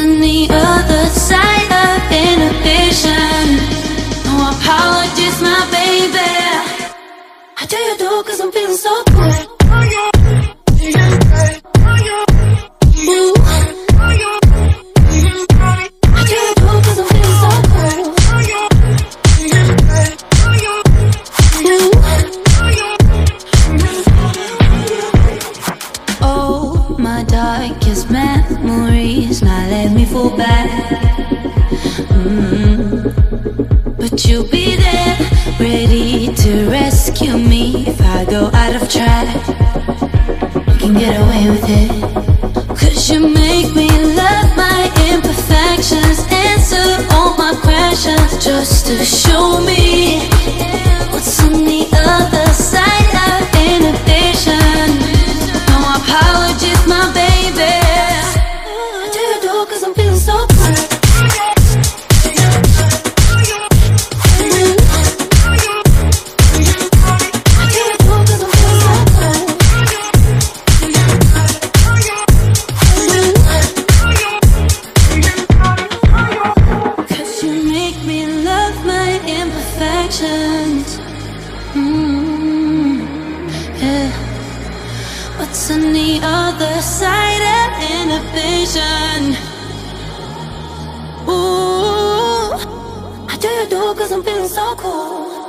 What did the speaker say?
on the other side of inhibition. No apologies, my baby. I do you do cause I'm feeling so darkest memories now let me fall back. Mm. But you'll be there, ready to rescue me if I go out of track. You can get away with it. Cause you make me love my imperfections, answer all my questions just to show me What's on the other side of inhibition? Ooh, I do you do cause I'm feeling so cool.